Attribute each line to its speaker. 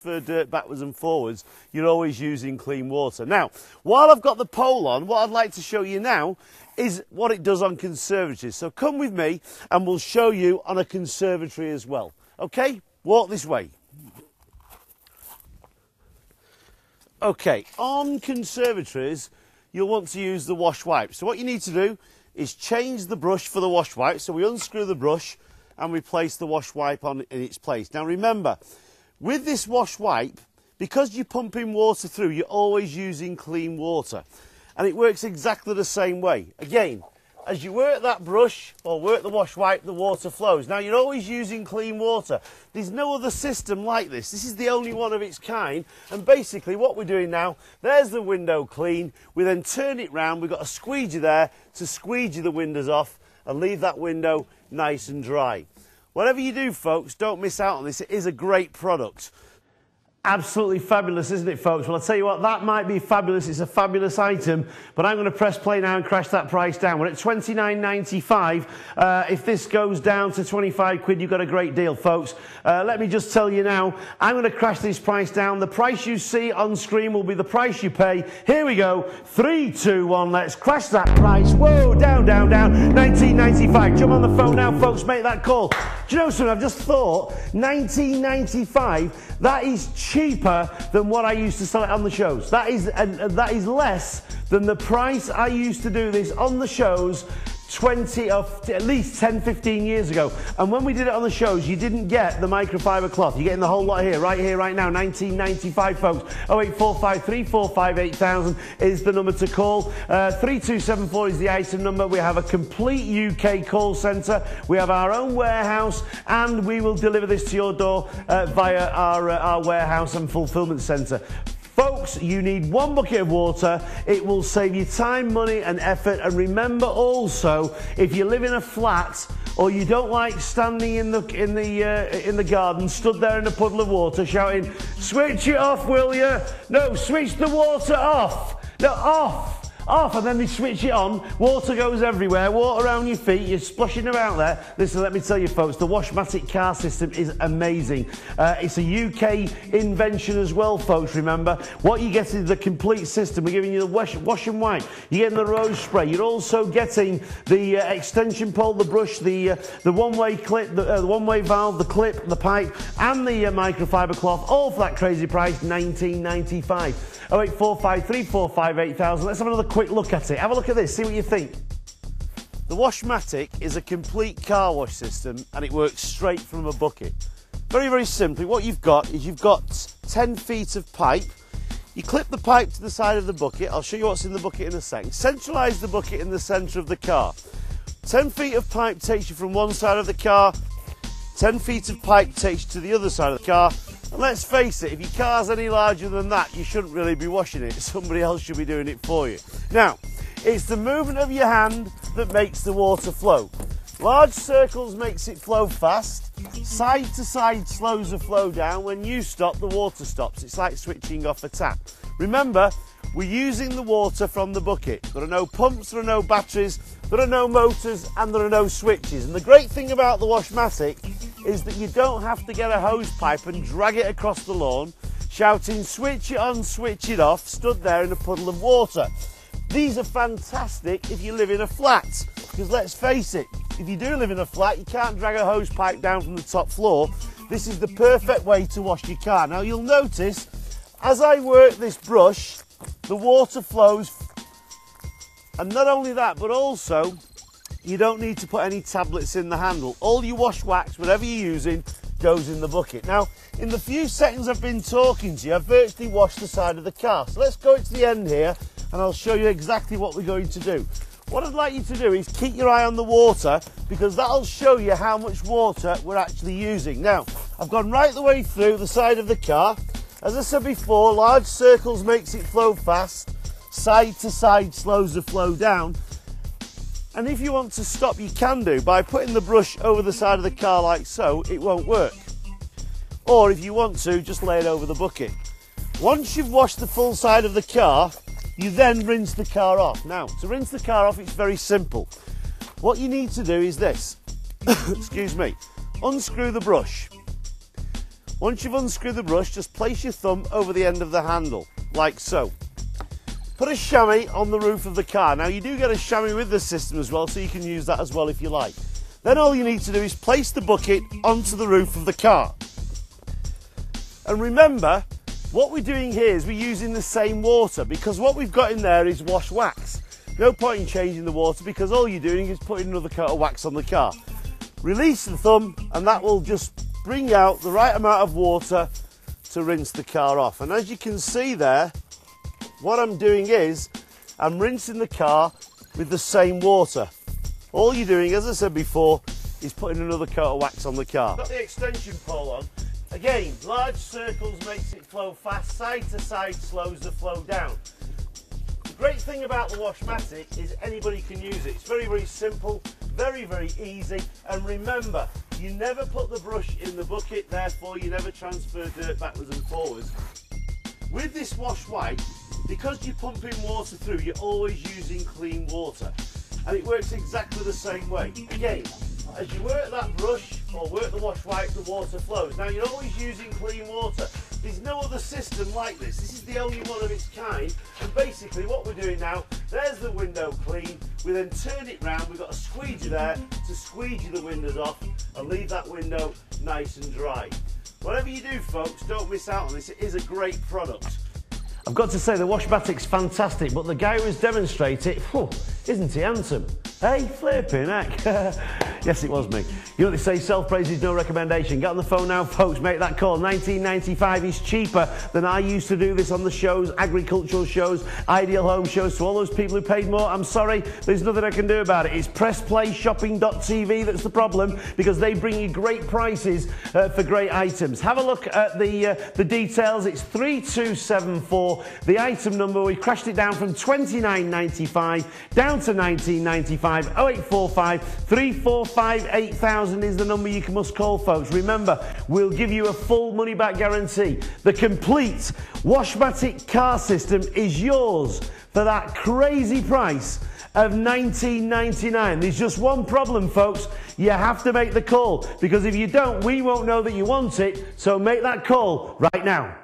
Speaker 1: for dirt backwards and forwards, you're always using clean water. Now, while I've got the pole on, what I'd like to show you now is what it does on conservatories. So come with me and we'll show you on a conservatory as well. Okay, walk this way. Okay, on conservatories, you'll want to use the wash wipe. So what you need to do is change the brush for the wash wipe. So we unscrew the brush and we place the wash wipe on in its place. Now remember, with this wash wipe, because you're pumping water through, you're always using clean water. And it works exactly the same way. Again, as you work that brush or work the wash wipe, the water flows. Now you're always using clean water. There's no other system like this. This is the only one of its kind. And basically what we're doing now, there's the window clean. We then turn it round. We've got a squeegee there to squeegee the windows off and leave that window nice and dry. Whatever you do, folks, don't miss out on this. It is a great product. Absolutely fabulous, isn't it, folks? Well, I'll tell you what, that might be fabulous. It's a fabulous item, but I'm going to press play now and crash that price down. We're at 29.95. Uh, if this goes down to 25 quid, you've got a great deal, folks. Uh, let me just tell you now, I'm going to crash this price down. The price you see on screen will be the price you pay. Here we go. Three, two, one. Let's crash that price. Whoa, down, down, down. 19.95. Jump on the phone now, folks. Make that call. Do you know something? I've just thought 19.95. That is cheaper than what I used to sell it on the shows. That is, uh, that is less than the price I used to do this on the shows 20 of at least 10 15 years ago. And when we did it on the shows you didn't get the microfiber cloth you're getting the whole lot here right here right now. 1995 folks. 08453458000 is the number to call. Uh, 3274 is the item number. We have a complete UK call centre. We have our own warehouse and we will deliver this to your door uh, via our, uh, our warehouse and fulfillment centre Folks, you need one bucket of water. It will save you time, money, and effort. And remember also, if you live in a flat or you don't like standing in the in the uh, in the garden, stood there in a puddle of water, shouting, "Switch it off, will you?" No, switch the water off. No, off off and then they switch it on. Water goes everywhere, water around your feet, you're splashing about there. Listen, let me tell you folks, the WashMatik car system is amazing. Uh, it's a UK invention as well, folks, remember. What you get is the complete system. We're giving you the wash, wash and wipe. You're getting the rose spray. You're also getting the uh, extension pole, the brush, the, uh, the one-way clip, the, uh, the one-way valve, the clip, the pipe, and the uh, microfiber cloth, all for that crazy price, 19.95. 08453458000. Let's have another quick look at it. Have a look at this, see what you think. The WashMatik is a complete car wash system and it works straight from a bucket. Very, very simply, what you've got is you've got 10 feet of pipe. You clip the pipe to the side of the bucket. I'll show you what's in the bucket in a second. Centralise the bucket in the centre of the car. 10 feet of pipe takes you from one side of the car. 10 feet of pipe takes you to the other side of the car. Let's face it, if your car's any larger than that, you shouldn't really be washing it. Somebody else should be doing it for you. Now, it's the movement of your hand that makes the water flow. Large circles makes it flow fast. Side to side slows the flow down. When you stop, the water stops. It's like switching off a tap. Remember, we're using the water from the bucket. There are no pumps, there are no batteries, there are no motors, and there are no switches. And the great thing about the WashMatik is that you don't have to get a hose pipe and drag it across the lawn, shouting, switch it on, switch it off, stood there in a puddle of water. These are fantastic if you live in a flat, because let's face it, if you do live in a flat, you can't drag a hose pipe down from the top floor. This is the perfect way to wash your car. Now you'll notice, as I work this brush, the water flows, and not only that, but also you don't need to put any tablets in the handle. All your wash wax, whatever you're using, goes in the bucket. Now, in the few seconds I've been talking to you, I've virtually washed the side of the car. So let's go to the end here and I'll show you exactly what we're going to do. What I'd like you to do is keep your eye on the water because that'll show you how much water we're actually using. Now, I've gone right the way through the side of the car. As I said before, large circles makes it flow fast. Side to side slows the flow down. And if you want to stop, you can do by putting the brush over the side of the car like so, it won't work. Or if you want to, just lay it over the bucket. Once you've washed the full side of the car, you then rinse the car off. Now, to rinse the car off, it's very simple. What you need to do is this. Excuse me. Unscrew the brush. Once you've unscrewed the brush, just place your thumb over the end of the handle, like so. Put a chamois on the roof of the car. Now you do get a chamois with the system as well, so you can use that as well if you like. Then all you need to do is place the bucket onto the roof of the car. And remember, what we're doing here is we're using the same water because what we've got in there is wash wax. No point in changing the water because all you're doing is putting another coat of wax on the car. Release the thumb and that will just bring out the right amount of water to rinse the car off. And as you can see there, what I'm doing is I'm rinsing the car with the same water. All you're doing, as I said before, is putting another coat of wax on the car. Got the extension pole on. Again, large circles makes it flow fast, side to side slows the flow down. The great thing about the WashMatik is anybody can use it. It's very, very simple, very, very easy. And remember, you never put the brush in the bucket, therefore you never transfer dirt backwards and forwards. With this wash wipe, because you're pumping water through, you're always using clean water. And it works exactly the same way. Again, as you work that brush or work the wash wipe, the water flows. Now you're always using clean water. There's no other system like this. This is the only one of its kind. And basically what we're doing now, there's the window clean. We then turn it round. We've got a squeegee there to squeegee the windows off and leave that window nice and dry. Whatever you do, folks, don't miss out on this. It is a great product. I've got to say the WashMatik's fantastic, but the guy who was demonstrating, whew, isn't he handsome? Hey, flipping heck. yes, it was me. You know they say, self-praise is no recommendation. Get on the phone now, folks, make that call. 1995 is cheaper than I used to do this on the shows, agricultural shows, ideal home shows. To all those people who paid more, I'm sorry, there's nothing I can do about it. It's pressplayshopping.tv that's the problem because they bring you great prices uh, for great items. Have a look at the, uh, the details. It's 3274. The item number, we crashed it down from 29.95 down to 19.95. 0845 345 8000 is the number you must call, folks. Remember, we'll give you a full money back guarantee. The complete WashMatik car system is yours for that crazy price of 19.99. There's just one problem, folks. You have to make the call because if you don't, we won't know that you want it. So make that call right now.